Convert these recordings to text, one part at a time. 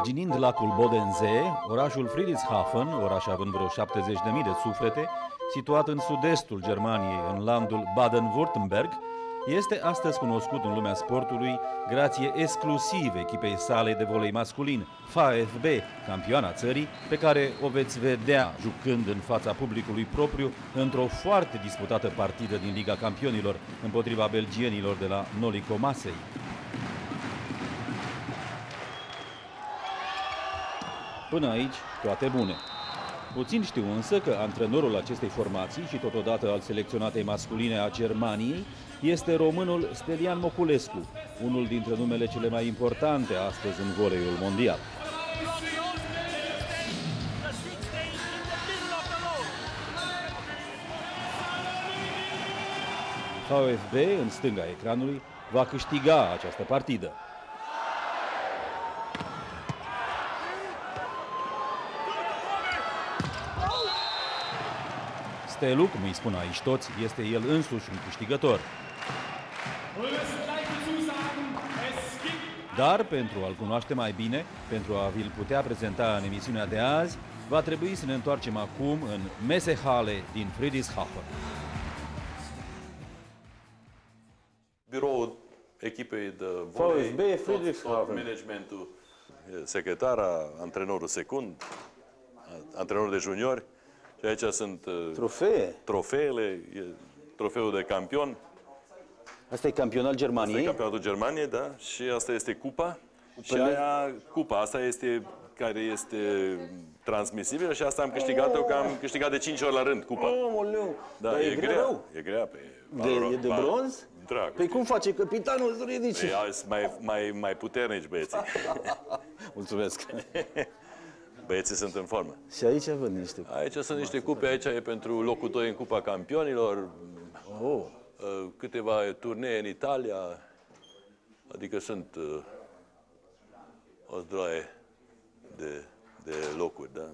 Mărginind lacul Bodense, orașul Friedrichshafen, oraș având vreo 70.000 de suflete, situat în sud-estul Germaniei, în landul Baden-Württemberg, este astăzi cunoscut în lumea sportului grație exclusiv echipei sale de volei masculin, FAFB, campioana țării, pe care o veți vedea jucând în fața publicului propriu într-o foarte disputată partidă din Liga Campionilor împotriva belgienilor de la Nolico Până aici, toate bune. Puțin știu însă că antrenorul acestei formații și totodată al selecționatei masculine a Germaniei este românul Stelian Moculescu, unul dintre numele cele mai importante astăzi în voleiul mondial. VfB, în stânga ecranului, va câștiga această partidă. Stelu, cum îi spun aici toți, este el însuși un câștigător. Dar pentru a-l cunoaște mai bine, pentru a vi-l putea prezenta în emisiunea de azi, va trebui să ne întoarcem acum în Mesehale din Friedrichshafen. Biroul echipei de volei, VfB tot, tot Friedrichshafen. managementul, secretara, antrenorul secund, antrenorul de juniori. Și aici sunt uh, Trofee. trofeele, e trofeul de campion, Asta e campional Asta e Germaniei. campionatul Germaniei, da? Și asta este cupa. Și Cupele? aia, cupa, asta este care este transmisibilă și asta am câștigat-o, că am câștigat de 5 ori la rând cupa. Omoleu, Da, dar e, e grea. rău. E grea pe De, e de bronz? Drag. Păi cum face capitanul să ridice? Păi, azi mai, mai, mai puternici băieții. Mulțumesc. Băieții sunt în formă. Și aici văd niște... Aici sunt niște cupe, aici e pentru locul 2 în Cupa Campionilor, Oh, uh, câteva turnee în Italia, adică sunt uh, o zdroaie de, de locuri, da?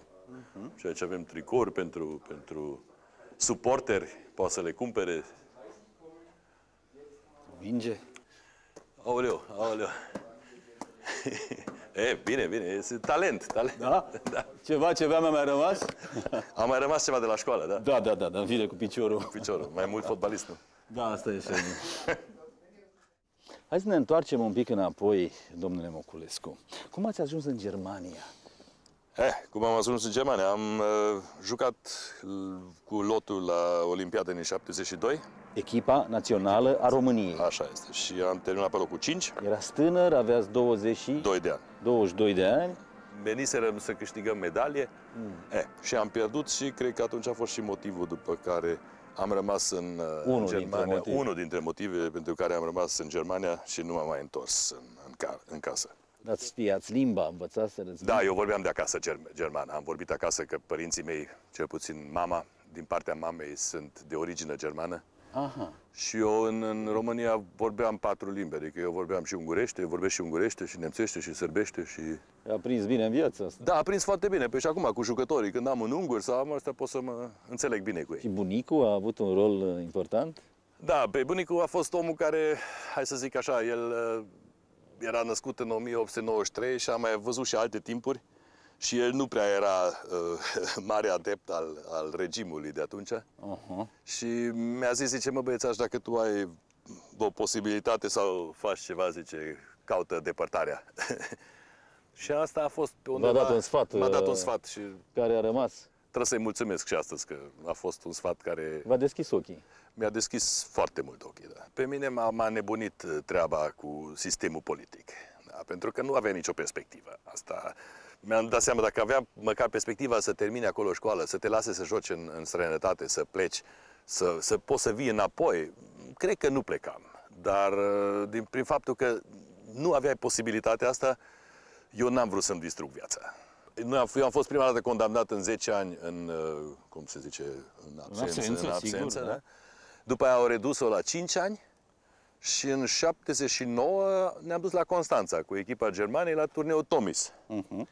Și aici avem tricouri pentru, pentru suporteri, poate să le cumpere. vinge. Aoleu, aoleu. e, bine, bine, este talent, talent. Da? da. Ceva, ceva mi-a mai rămas? A mai rămas ceva de la școală, da? Da, da, da, dar vine cu piciorul. Piciorul, mai mult fotbalist, nu? Da, asta e semnul. Hai să ne întoarcem un pic înapoi, domnule Moculescu. Cum ați ajuns în Germania? Eh, cum am ajuns în Germania? Am uh, jucat uh, cu lotul la Olimpiada din 72, Echipa națională a României. așa este, și am terminat pe locul 5, Erați tânăr, aveați 20 și 2 de ani. 22 de ani. Veniserăm să câștigăm medalie Mm. eh, și am pierdut și cred că atunci a fost și motivul după care am rămas în, uh, Unul în dintre Germania. motive. Unul dintre motivele pentru care am rămas în Germania și nu m-am mai întors în, în, ca, în casă. Dar știați limba, învățați să război. Da, eu vorbeam de acasă germ- germană. Am vorbit acasă că părinții mei, cel puțin mama, din partea mamei, sunt de origine germană. Aha. Și eu în, în România vorbeam patru limbi, adică eu vorbeam și ungurește, vorbesc și ungurește, și nemțește, și sârbește, și... A prins bine în viață asta. Da, a prins foarte bine. Păi și acum cu jucătorii, când am un ungur sau am asta, pot să mă înțeleg bine cu Și ei. bunicul a avut un rol uh, important? Da, pe bunicul a fost omul care, hai să zic așa, el uh, era născut în 1893 și a mai văzut și alte timpuri și el nu prea era uh, mare adept al, al regimului de atunci. Aha. Și mi-a zis, zice, mă băiețaș, dacă tu ai o posibilitate sau faci ceva, zice, caută depărtarea. și asta a fost pe undeva... dat un sfat, M-a dat un uh, sfat și Care a rămas? trebuie să-i mulțumesc și astăzi că a fost un sfat care V-a deschis ochii. mi-a deschis foarte mult ochii. Da. Pe mine m-a, m-a nebunit uh, treaba cu sistemul politic. Da, pentru că nu avea nicio perspectivă. Asta mi-am dat seama, dacă avea măcar perspectiva să termine acolo școală, să te lase să joci în, în străinătate, să pleci, să, să poți să vii înapoi, cred că nu plecam. Dar uh, din, prin faptul că nu aveai posibilitatea asta, eu n-am vrut să-mi distrug viața. Noi am, eu am fost prima dată condamnat în 10 ani în, uh, cum se zice, în absență. absență, sigur, da. După aia au redus-o la 5 ani și în 79 ne-am dus la Constanța cu echipa Germaniei la turneul Tomis. Uh-huh.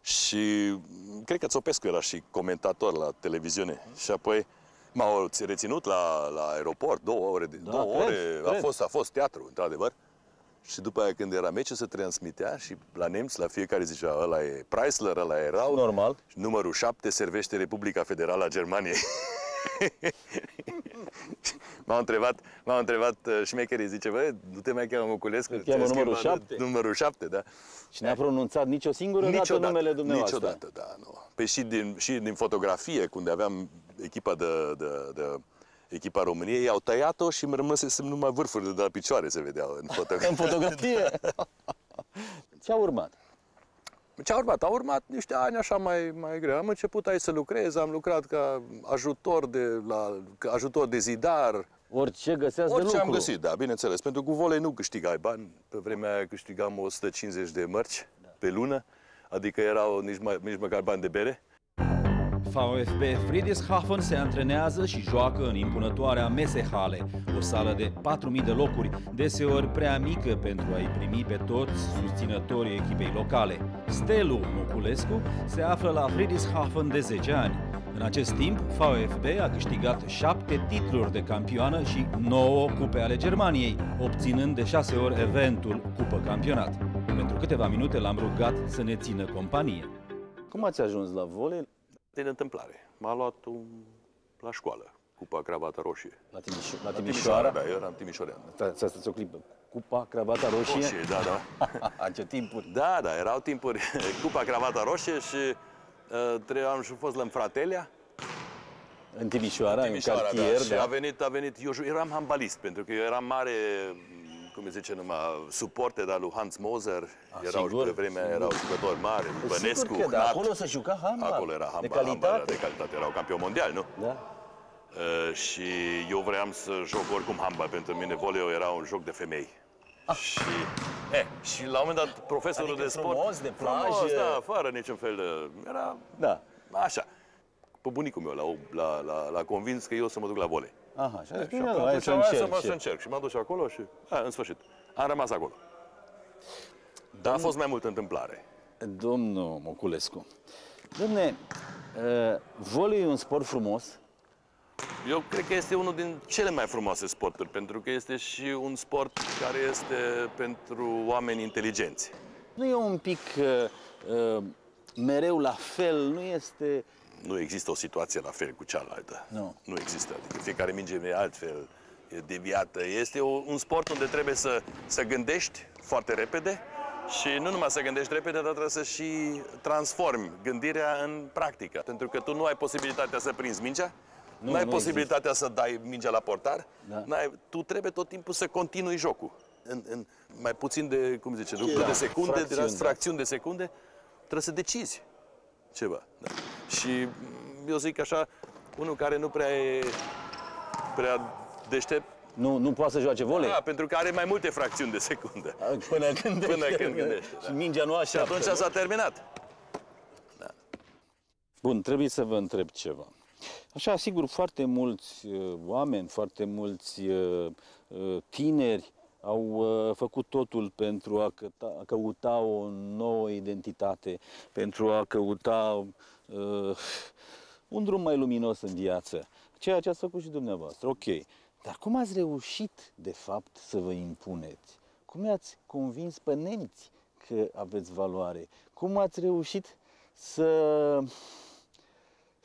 Și m, cred că Țopescu era și comentator la televiziune. Și apoi m-au reținut la, la aeroport două ore. De, Da, două cred, ore a, cred. fost, a fost teatru, într-adevăr. Și după aia când era meci se transmitea și la nemți, la fiecare zicea ăla e Chrysler, ăla e Raul. Normal. Și numărul 7 servește Republica Federală a Germaniei. m-au întrebat, m-au întrebat uh, șmecherii, zice, bă, nu te mai cheamă Moculescu? Îl cheamă Ți-ai numărul schimbat șapte? Numărul 7, da. Și n-a pronunțat nicio singură dată numele dumneavoastră. Niciodată, da, nu. Pe și din, și din fotografie, când aveam echipa de, de, de echipa României, au tăiat-o și îmi rămăsesem numai vârfurile de la picioare se vedeau în fotografie. În fotografie. Ce a urmat? Ce a urmat? Au urmat niște ani așa mai, mai greu. Am început aici să lucrez, am lucrat ca ajutor de, la, ca ajutor de zidar. Orice găseați de Orice lucru. am găsit, da, bineînțeles. Pentru că cu volei nu câștigai bani. Pe vremea aia câștigam 150 de mărci pe lună, adică erau nici, mai, nici măcar bani de bere. VfB Friedrichshafen se antrenează și joacă în impunătoarea Mesehale, o sală de 4.000 de locuri, deseori prea mică pentru a-i primi pe toți susținătorii echipei locale. Stelu Moculescu se află la Friedrichshafen de 10 ani. În acest timp, VfB a câștigat 7 titluri de campioană și 9 cupe ale Germaniei, obținând de 6 ori eventul Cupă Campionat. Pentru câteva minute l-am rugat să ne țină companie. Cum ați ajuns la volei? Din întâmplare. M-a luat un... la școală, cupa cravata roșie. La, Timișo- la La Timișoara? da, eu eram timișorean. Stai, stai, stai o clipă. Cupa, cravata roșie? Roșie, da, da. Ce timpuri. Da, da, erau timpuri cupa cravata roșie și uh, tre- am și fost la Fratelia, În Timișoara, Timișoara, în cartier, da. Și da. a venit, a venit, eu ju- eram handbalist, pentru că eu eram mare, cum îi zice numai, suporte de lui Hans Moser, erau sigur, pe vremea, sigur. erau jucători mari, Bănescu, Sigur că da, Hnat. acolo se juca handbal. Acolo era handbal, De calitate. handbal, de calitate, erau campion mondial, nu? Da. Uh, și eu vreau să joc oricum handbal. Pentru mine voleu era un joc de femei. Și, eh, și la un moment dat profesorul Adică de sport... frumos, de Frumos, plajă. da, fără niciun fel de... Era Da. așa. Pe bunicul meu l-a, l-a, l-a, l-a convins că eu să mă duc la volei. Aha, și a zis, Și bine, atunci hai să am zis să încerc. mă să și- încerc. Și m-am dus acolo și, a, în sfârșit, am rămas acolo. Dar a fost mai mult întâmplare. Domnul Moculescu, domne, uh, volei e un sport frumos, Eu cred că este unul din cele mai frumoase sporturi, pentru că este și un sport care este pentru oameni inteligenți. nu e un pic uh, uh, mereu la fel, nu este... Nu există o situație la fel cu cealaltă. Nu. Nu există. Adică fiecare minge e altfel, e deviată. Este o, un sport unde trebuie să, să gândești foarte repede și nu numai să gândești repede, dar trebuie să și transformi gândirea în practică. Pentru că tu nu ai posibilitatea să prinzi mingea, nu, ai nu posibilitatea să dai mingea la portar, Da. n-ai, tu trebuie tot timpul să continui jocul. În, în mai puțin de, cum zice, lucruri Da, de secunde, fracțiuni, fracțiuni, da. fracțiuni de secunde, trebuie să decizi ceva. Da. Și mm, eu zic așa, unul care nu prea e prea deștept, Nu, nu poate să joace volei? da, pentru că are mai multe fracțiuni de secundă. Până când Până când gândește, Și da. mingea nu Și așteaptă. atunci s-a terminat. Bun, trebuie să vă întreb ceva. Așa, sigur, foarte mulți uh, oameni, foarte mulți uh, uh, tineri au uh, făcut totul pentru a, căta, a căuta o nouă identitate, pentru a căuta uh, un drum mai luminos în viață. Ceea ce ați făcut și dumneavoastră, ok. Dar cum ați reușit, de fapt, să vă impuneți? Cum i-ați convins pe nemți că aveți valoare? Cum ați reușit să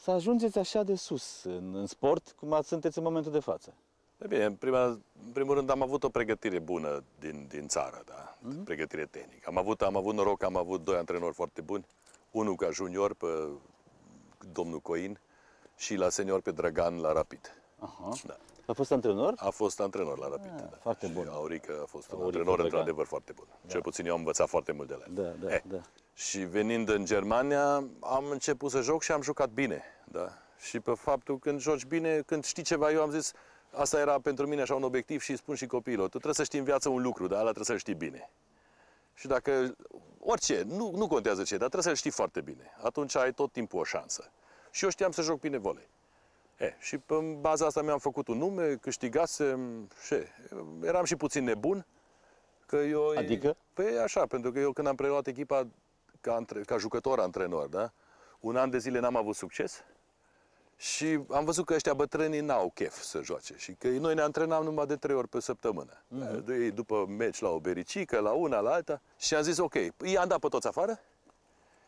să ajungeți așa de sus în, în sport, cum ați sunteți în momentul de față? E bine, în, prima, în primul rând am avut o pregătire bună din, din țară, da? Pregătire tehnică. Am avut, am avut noroc că am avut doi antrenori foarte buni. Unul ca junior pe domnul Coin și la senior pe Dragan la Rapid. Aha. Da. A fost antrenor? A fost antrenor la Rapid. Ah, da. foarte Și bun. Aurică a fost un Aurică antrenor Dragan. într-adevăr foarte bun. Cel puțin eu am învățat foarte mult de la el. Da, da, Eh, da. Și venind în Germania, am început să joc și am jucat bine. Da? Și pe faptul când joci bine, când știi ceva, eu am zis, asta era pentru mine așa un obiectiv și îi spun și copiilor, tu trebuie să știi în viață un lucru, dar ăla trebuie să-l știi bine. Și dacă, orice, nu, nu contează ce, dar trebuie să-l știi foarte bine. Atunci ai tot timpul o șansă. Și eu știam să joc bine volei. E, și pe baza asta mi-am făcut un nume, câștigasem și eram și puțin nebun. Că eu, Adică? Păi așa, pentru că eu când am preluat echipa ca, antre, ca jucător antrenor, da? Un an de zile n-am avut succes Și am văzut că ăștia bătrânii n-au chef să joace și că noi ne antrenam numai de trei ori pe săptămână. Mm-hmm. După meci la o bericică, la una, la alta. Și am zis, ok, i-am dat pe toți afară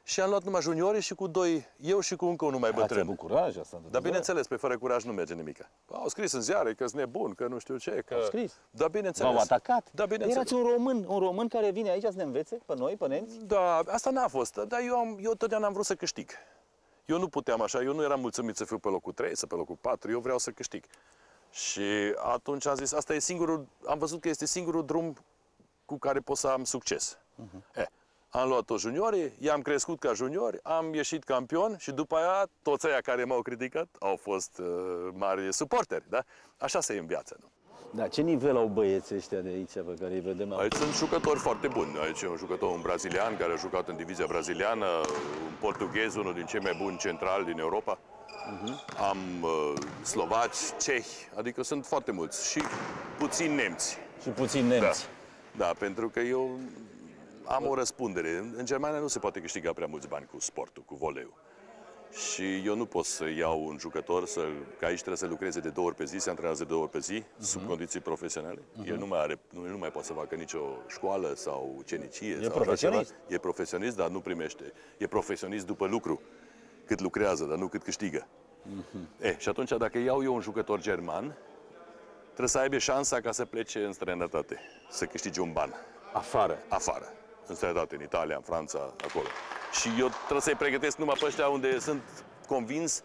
și am luat numai juniorii și cu doi, eu și cu încă unul mai Ați bătrân. avut curaj asta. Dar bineînțeles, pe fără curaj nu merge nimic. Au scris în ziare că sunt nebun, că nu știu ce. Că... Au scris? Da, bineînțeles. V-au atacat? Da, bineînțeles. Erați un român, un român care vine aici să ne învețe, pe noi, pe nemți? Da, asta n-a fost, dar eu, am, eu totdeauna am vrut să câștig. Eu nu puteam așa, eu nu eram mulțumit să fiu pe locul 3, să pe locul 4, eu vreau să câștig. Și atunci am zis, asta e singurul, am văzut că este singurul drum cu care pot să am succes. Uh-huh. Eh, am luat toți juniorii, i-am crescut ca juniori, am ieșit campion și după aia toți aia care m-au criticat au fost uh, mari suporteri, da? Așa se e în viață, nu? Da, ce nivel au băieții ăștia de aici pe care îi vedem acum? Aici sunt jucători foarte buni. Aici e un jucător, un brazilian, care a jucat în divizia braziliană, un portughez, unul din cei mai buni centrali din Europa. Am uh, slovaci, cehi, adică sunt foarte mulți și puțini nemți. Și puțin Da. nemți. da, pentru că eu am o răspundere. În în Germania nu se poate câștiga prea mulți bani cu sportul, cu voleiul. Și eu nu pot să iau un jucător, să, că aici trebuie să lucreze de două ori pe zi, se antrenează de două ori pe zi, sub condiții profesionale. El nu mai, are, nu, nu mai poate să facă nicio școală sau cenicie. sau așa profesionist. ceva. E profesionist, dar nu primește. E profesionist după lucru, cât lucrează, dar nu cât câștigă. E, și atunci, dacă iau eu un jucător german, trebuie să aibă șansa ca să plece în străinătate, să câștige un ban Afară. afară, în străinătate, în Italia, în Franța, acolo. Și eu trebuie să-i pregătesc numai pe ăștia unde sunt convins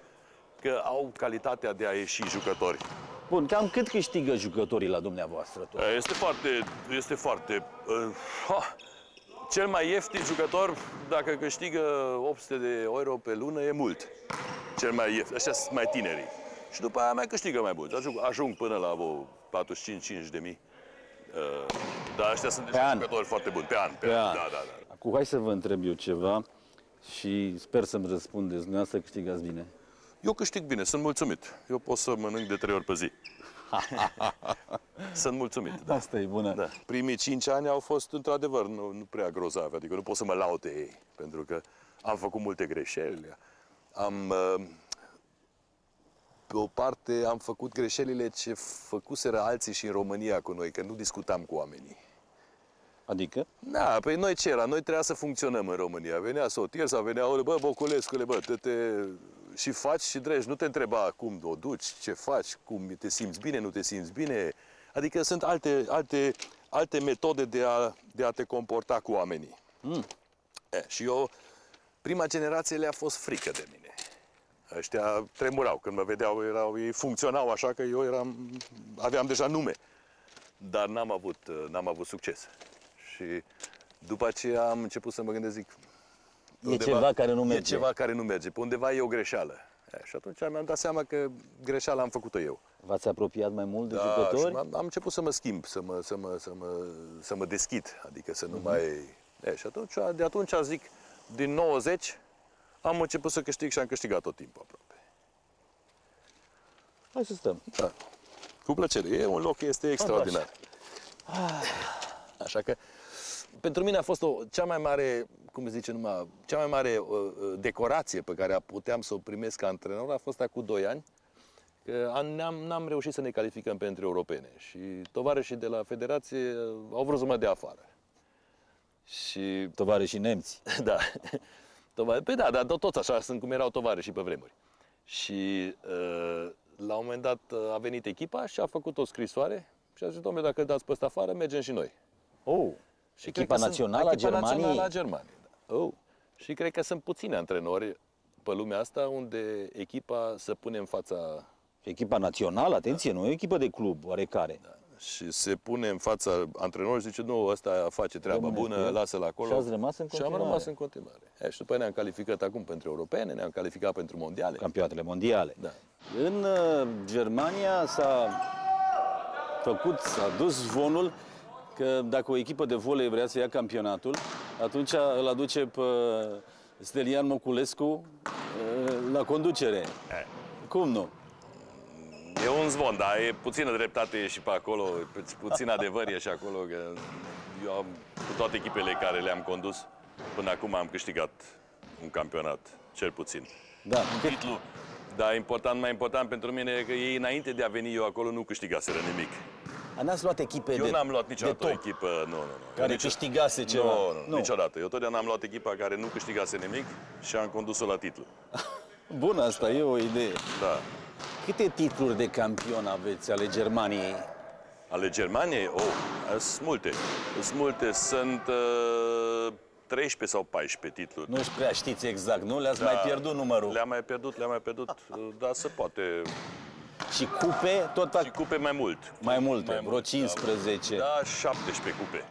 că au calitatea de a ieși jucători. Bun, cam cât câștigă jucătorii la dumneavoastră? Tot? Este foarte, este foarte... Uh, ha, cel mai ieftin jucător, dacă câștigă 800 de euro pe lună, e mult. Cel mai ieftin. Ăștia sunt mai tinerii. Și după aia mai câștigă mai mult. Ajung, ajung până la vreo 45-50 de mii. Uh, dar ăștia sunt Pe deja an. jucători foarte buni. Pe an. Pe, Pe an. an. Da, da, da. Acum hai să vă întreb eu ceva și sper să-mi răspundeți. Dumneavoastră câștigați bine. Eu câștig bine, sunt mulțumit. Eu pot să mănânc de trei ori pe zi. sunt mulțumit. Da. Asta e bună. Da. Primii cinci ani au fost într-adevăr nu, nu prea grozavi, adică nu pot să mă laud de ei, pentru că am făcut multe greșeli. Am, uh, pe o parte, am făcut greșelile ce făcuseră alții și în România cu noi, că nu discutam cu oamenii. Adică? Da, păi noi ce era? Noi trebuia să funcționăm în România. Venea sotier sau venea, "Ole, bă, Boculescule, bă, te, te... și faci și dregi. Nu te întreba cum o duci, ce faci, cum te simți bine, nu te simți bine. Adică sunt alte, alte, alte metode de a, de a te comporta cu oamenii. Mm. E, și eu, prima generație le-a fost frică de mine. Ăștia tremurau când mă vedeau, erau, ei funcționau așa că eu eram, aveam deja nume. Dar n-am avut, n-am avut succes. Și după aceea am început să mă gândesc, zic, E ceva care nu E merge. ceva care nu merge, pe undeva e o greșeală. E, și atunci mi-am dat seama că greșeala am făcut-o eu. V-ați apropiat mai mult de Da, jucători? și am, am început să mă schimb, să mă, să mă, să mă, să mă deschid, adică să nu Mhm. mai... E, și atunci, de atunci zic, din 90 am început să câștig și am câștigat tot timpul aproape. Hai să stăm. Da. Cu plăcere. E un loc, este extraordinar. Așa că, pentru mine a fost o, cea mai mare, cum se zice numai, cea mai mare uh, uh, decorație pe care puteam să o primesc ca antrenor a fost acum 2 ani, că am, n-am, n-am reușit să ne calificăm pentru europene și tovarășii de la federație uh, au vrut să mă dea afară. Și Tovarășii nemți. da. Tova- Păi da, dar tot- toți așa sunt cum erau tovarășii pe vremuri. Și uh, la un moment dat uh, a venit echipa și a făcut o scrisoare și a zis, domnule, dacă dați pe ăsta afară, mergem și noi. Oh, Și Echipa cred că sunt- națională a echipa Germaniei? națională a Germaniei, da. oh. Și cred că sunt puțini antrenori pe lumea asta unde echipa să pune în fața Echipa națională, atenție, nu e o echipă de club oarecare. și se pune în fața antrenorului și zice, nu, ăsta face treaba Rămâne cu bună, el. lasă-l acolo. Și ați rămas în Și am continuare. rămas în continuare. E, și după aia ne-am calificat acum pentru europene, ne-am calificat pentru mondiale. Campionatele mondiale. Da. În uh, Germania s-a făcut, s-a dus zvonul că dacă o echipă de volei vrea să ia campionatul, atunci îl aduce pe Stelian Moculescu uh, la conducere. Cum nu? E un zvon, dar e puțină dreptate e și pe acolo, puț- puțin adevăr e și acolo, că eu am, cu toate echipele care le-am condus, până acum am câștigat un campionat, cel puțin. Da. Un titlu, Da, important, mai important pentru mine e că ei, înainte de a veni eu acolo, nu câștigaseră nimic. N-ați luat echipe Eu de n-am luat de niciodată o top, echipă, nu, nu, nu. care Nici- câștigase ceva. Nu, nu, nu, niciodată. Eu totdeauna am luat echipa care nu câștigase nimic și am condus-o la titlu. Bun, asta e o idee. Da. Câte titluri de campion aveți ale Germaniei? Ale Germaniei, oh, sunt multe. Sunt multe, sunt uh, 13 sau 14 titluri. Nu-și prea știți exact, nu? Le-ați mai pierdut numărul. Le-am mai pierdut, le-am mai pierdut, uh, dar se poate. Și cupe, tot fac Și cupe mai mult. mai multe, Mai vreo mult, 15. Da, 17 cupe.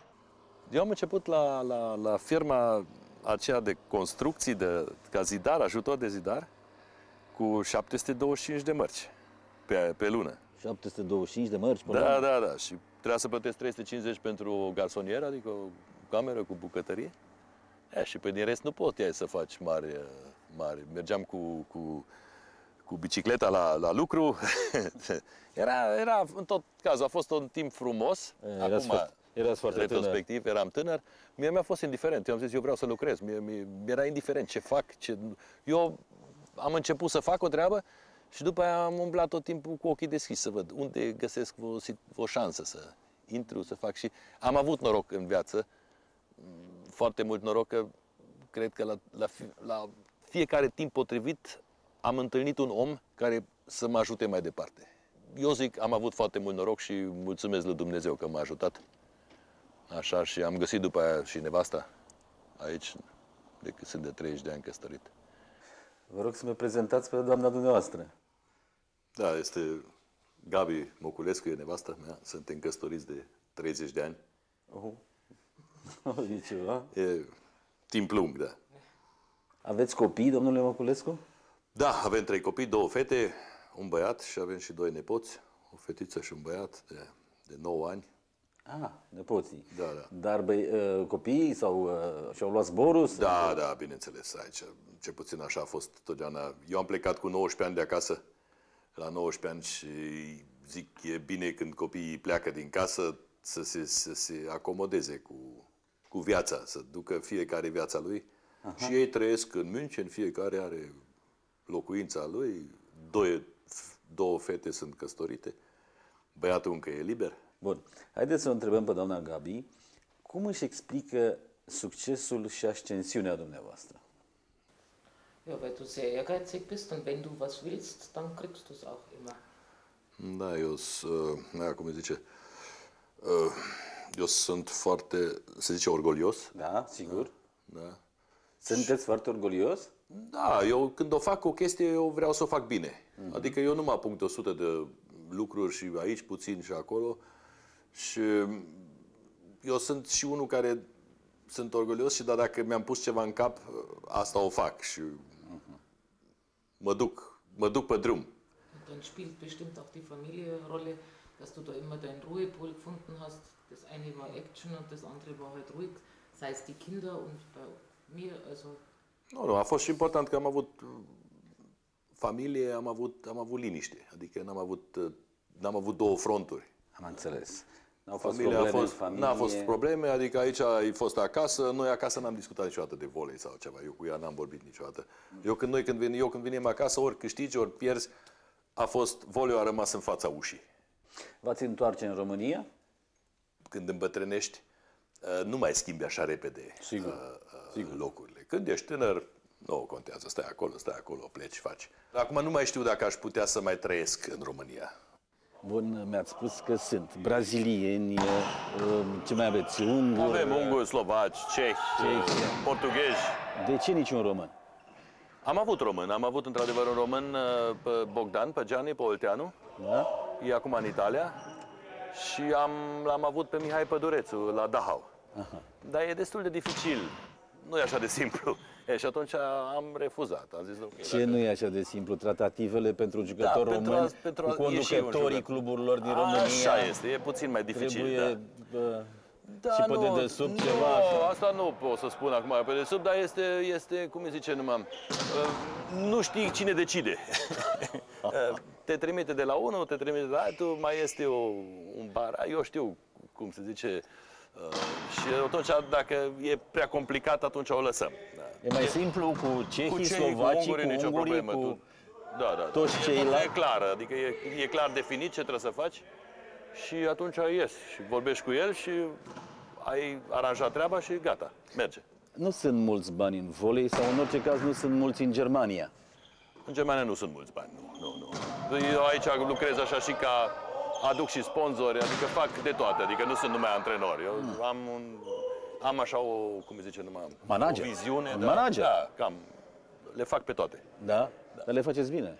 Eu am început la, la, la firma aceea de construcții, de, ca zidar, ajutor de zidar, cu 725 de mărci pe, pe lună. 725 de mărci pe Da, lună? da, da. Și trebuia să plătesc 350 pentru o garsonieră, adică o cameră cu bucătărie. E, și pe din rest nu puteai să faci mari, uh, mari. Mergeam cu, cu, cu bicicleta la, la lucru. era, era, în tot cazul, a fost un timp frumos. Erați foarte- erați foarte tânăr. retrospectiv, eram tânăr. Mie mi-a fost indiferent. Eu am zis, eu vreau să lucrez. Mie, mie, mi-era indiferent ce fac. Ce... Eu am început să fac o treabă și după aia am umblat tot timpul cu ochii deschiși să văd unde găsesc o, sit- o șansă să intru, să fac și... Am avut noroc în viață, foarte mult noroc că cred că la, la, fi- la fiecare timp potrivit am întâlnit un om care să mă ajute mai departe. Eu zic, am avut foarte mult noroc și mulțumesc lui Dumnezeu că m-a ajutat. Așa, și am găsit după aia și nevasta aici, de când sunt de 30 de ani căsătorit. Vă rog să mă prezentați pe doamna dumneavoastră. Da, este Gabi Moculescu, e nevasta mea. Suntem căsătoriți de 30 de ani. Oh. E ceva. E timp lung, da. Aveți copii, domnule Măculescu? Da, avem trei copii, două fete, un băiat și avem și doi nepoți, o fetiță și un băiat de, de 9 ani. Ah, nepoții. Da, da. Dar băi, uh, copiii sau uh, și-au luat zborul? sau- Da, da, bineînțeles, aici, ce puțin așa a fost totdeauna. Eu am plecat cu 19 ani de acasă, la 19 ani și zic, e bine când copiii pleacă din casă să se, să se acomodeze cu, cu viața, să ducă fiecare viața lui. Aha. Și ei trăiesc în München, fiecare are locuința lui, două, două fete sunt căsătorite, băiatul încă e liber. Bun. Haideți să o întrebăm pe doamna Gabi. Cum își explică succesul și ascensiunea dumneavoastră? Ja, weil du sehr ehrgeizig bist und wenn du was willst, dann kriegst du es auch immer. Da, eu sunt, da, cum îi zice, uh, eu sunt foarte, se zice, orgolios. Da, sigur. Da. Sunteți foarte orgolios? Da, eu când o fac o chestie, eu vreau să o fac bine. Adică eu nu mă apuc de 100 de lucruri și aici puțin și acolo. Și eu sunt și unul care sunt orgolios și da, dacă mi-am pus ceva în cap, asta o fac și mă duc, mă duc pe drum. Und dann spielt bestimmt auch die Familie eine Rolle, dass du da immer deinen Ruhepol gefunden hast. Das eine war Action und das andere war halt ruhig, sei es die Kinder und bei mir, also Nu, nu, a fost și important că am avut uh, familie, am avut, am avut liniște. Adică n-am avut, uh, n-am avut două fronturi. Am înțeles. N-au fost Familia a probleme fost, în familie. n-a fost probleme, adică aici ai fost acasă, noi acasă n-am discutat niciodată de volei sau ceva, eu cu ea n-am vorbit niciodată. Eu când, noi, când, vin, eu când venim acasă, ori câștigi, ori pierzi, a fost, voleiul a rămas în fața ușii. V-ați întoarce în România? Când îmbătrânești, uh, nu mai schimbi așa repede Sigur, uh, uh, locurile. Când ești tânăr, nu contează, stai acolo, stai acolo, pleci, faci. Acum nu mai știu dacă aș putea să mai trăiesc în România. Bun, mi-ați spus că sunt brazilieni, uh, ce mai aveți, unguri. Avem unguri, slovaci, cehi, Cehi. portughezi. De ce niciun român? Am avut român, am avut într-adevăr un român uh, pe Bogdan, pe Gianni, pe Olteanu. Da? E acum în Italia. Și am, l-am avut pe Mihai Pădurețu la Dachau. Dar e destul de dificil. Nu e așa de simplu. E, și atunci am refuzat. Am zis, nu, Ce nu e așa de simplu? Tratativele pentru jucători Da, pentru a- români pentru cu a ieși un conducătorii jucător. cluburilor din România? Așa este, e puțin mai dificil. Trebuie da. bă, Da, și pe nu, dedesubt nu, ceva. așa. asta nu pot să spun acum pe dedesubt, dar este, este cum îi zice numai, uh, nu știi cine decide. Uh, te trimite de la unul, te trimite de la altul, mai este o, un bar, eu știu cum se zice, uh, și atunci dacă e prea complicat, atunci o lăsăm. Da. E mai simplu cu cehii, Cu cehii, cu slovacii, cu ungurii, nicio ungurii, problemă. cu... Tu, Da, da. Toți da. ceilalți- E clar, adică e, e clar definit ce trebuie să faci și atunci ies și vorbești cu el și ai aranjat treaba și gata, merge. Nu sunt mulți bani în volei sau în orice caz nu sunt mulți în Germania. În Germania nu sunt mulți bani, nu, nu, nu. Eu aici lucrez așa și ca aduc și sponsori, adică fac de toate, adică nu sunt numai antrenor. Eu am un, am așa o, cum îi zice, numai, Manager. o viziune. Un da, manager. Da, cam, le fac pe toate. Da? Dar le faceți bine.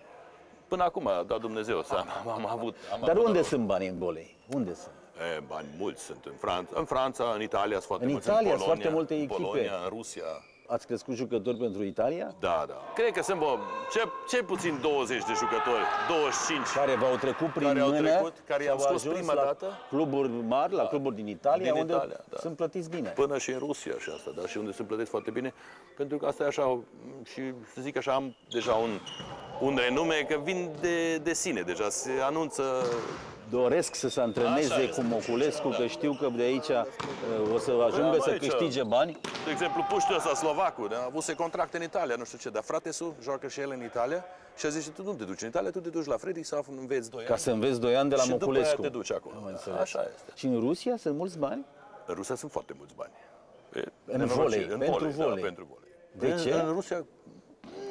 Până acum, da Dumnezeu, să am, am avut... Am Dar avut unde noroc. sunt banii în volei? Unde sunt? E, bani mulți sunt în Franța, în Franța, în Italia sunt foarte În mulți, Italia în sunt Polonia, foarte multe în echipe. Polonia, în Rusia. Ați crescut jucători pentru Italia? Da, da. Cred că sunt bă, ce, cel puțin 20 de jucători, 25. Care v-au trecut prin Care au mână trecut, care și i-am au scos ajuns prima la dată? cluburi mari, la cluburi din Italia, Din unde Italia, da. sunt plătiți bine. Până și în Rusia și asta, dar și unde se plătesc foarte bine, pentru că asta e așa, și să zic așa, am deja un, un renume că vin de, de sine, deja se anunță Doresc să se antreneze Așa cu este. Moculescu, că știu că de aici uh, o să ajungă Păi, să aici- câștige bani. De exemplu, puștiu ăsta slovacul, a avut se contract în Italia, nu știu ce, dar frate su joacă și el în Italia și a zis, tu nu te duci în Italia, tu te duci la Fredrik să înveți doi Ca ani. să înveți 2 ani de la și după aia Moculescu. te duci acolo. Am Da, înțeles. Așa este. Și în Rusia sunt mulți bani? În Rusia sunt foarte mulți bani. E, În nenorocire. volei, în pentru volei, volei. Da, pentru volei. De în, ce? În Rusia,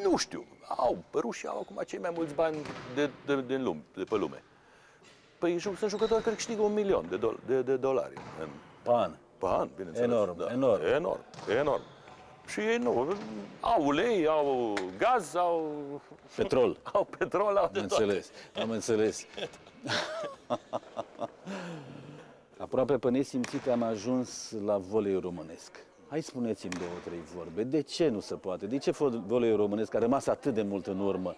nu știu, au, pe rușii au acum cei mai mulți bani de, de, de, lume, de pe lume. Păi ju- sunt jucători care câștigă un milion de, dol- de, de dolari în, Pan. pe an, bineînțeles. Enorm, da. enorm. Enorm, enorm. Și ei nu, au ulei, au gaz, au, Petrol. au petrol, au de Am toate. înțeles, am înțeles. Aproape pe nesimțit am ajuns la volei românesc. Hai spuneți-mi două, trei vorbe. De ce nu se poate? De ce volei românesc a rămas atât de mult în urmă?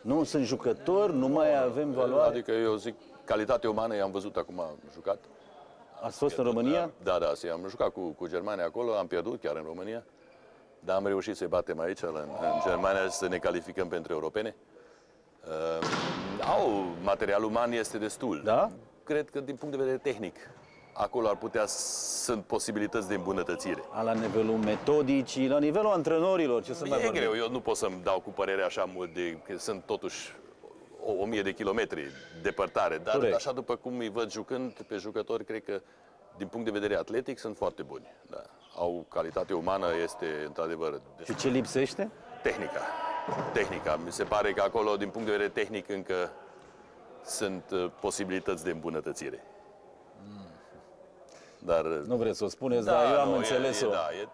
Nu sunt jucători, nu mai avem valoare? Adică eu zic, calitate umană i-am văzut acum jucat. Ați fost în România? Da, da, să am jucat cu, cu Germania acolo, am pierdut chiar în România, dar am reușit să-i batem aici, în, în Germania, și să ne calificăm pentru europene. Uh, au, materialul uman este destul. Da? Cred că din punct de vedere tehnic, acolo ar putea, sunt posibilități de îmbunătățire. A, La nivelul metodicii, la nivelul antrenorilor, ce să mai E vorbim? greu, eu nu pot să-mi dau cu părere așa mult, de, că sunt totuși o, o mie de kilometri departare, dar Corect. așa după cum îi văd jucând pe jucători, cred că din punct de vedere atletic sunt foarte buni. Da. Au calitate umană, este într-adevăr Și ce lipsește? tehnica. Tehnica. Mi se pare că acolo, din punct de vedere tehnic, încă sunt uh, posibilități de îmbunătățire. Dar... uh, Nu vreți să o spuneți, dar eu am nu, e- înțeles-o. E, da, e,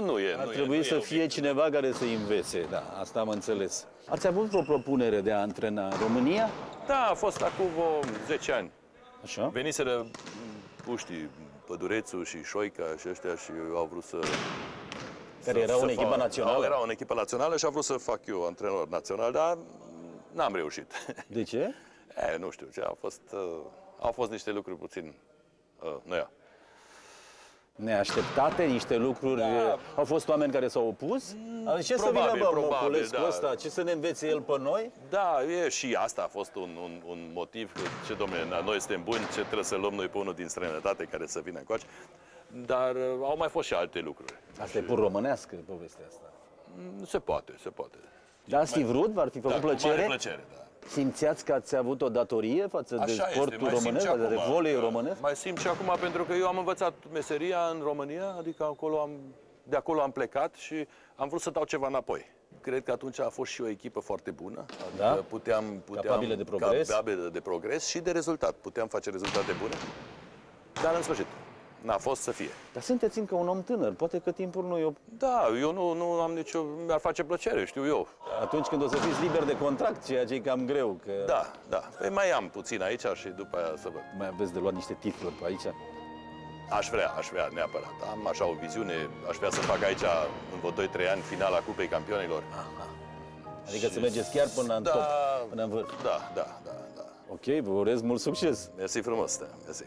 nu, nu e. Ar nu e, trebui nu să e fie obiectiv. cineva care să învețe, da, asta am înțeles. Ați avut vreo propunere de a antrena România? Da, a fost acum vreo 10 ani. Așa? Veniseră puștii, Pădurețu și Șoica și ăștia și au vrut să... Care să- erau să în echipa fac- națională? Erau în echipa națională și au vrut să fac eu antrenor național, dar n-am reușit. De ce? e, nu știu ce, au fost, uh, au fost niște lucruri puțin... Uh, nu ia. Neașteptate, niște lucruri. Da. Au fost oameni care s-au opus? A zis, ce să probabil, vină, bă, probabil, Moculescu da. ăsta? Ce să ne învețe el pe noi? Da, e și asta a fost un, un, un motiv. că, Ce, domnule, na- noi suntem buni, ce trebuie să luăm noi pe unul din străinătate care să vină încoace. Dar uh, au mai fost și alte lucruri. Asta e pur românească, povestea asta. Nu se poate, se poate. Dar ați fi vrut? V-ar fi făcut Da, cu mare plăcere? plăcere, da. Simțeați că ați avut o datorie față de Așa sportul este, mai simt românesc, și față de acum, volei da. românesc? Mai simt și acum pentru că eu am învățat meseria în România, adică acolo am, de acolo am plecat și am vrut să dau ceva înapoi. Cred că atunci a fost și o echipă foarte bună, adică Da? puteam, puteam Capabilă de progres? capabilă de progres și de rezultat. Puteam face rezultate bune, dar în sfârșit n-a fost să fie. Dar sunteți încă un om tânăr, poate că timpul nu e o... Da, eu nu, nu am nicio... mi-ar face plăcere, știu eu. Atunci când o să fiți liber de contract, ceea ce e cam greu, că Da, da. Păi mai am puțin aici și după aia să văd. mai aveți de luat niște titluri pe aici. Aș vrea, aș vrea neapărat. Am așa o viziune, aș vrea să fac aici în vreo 2-3 ani finala Cupei Campionilor. Adică să mergeți chiar până în Da. top, până în vârf. Da, da, da, da. Ok, vă urez mult succes! Mersi frumos, da. Mersi.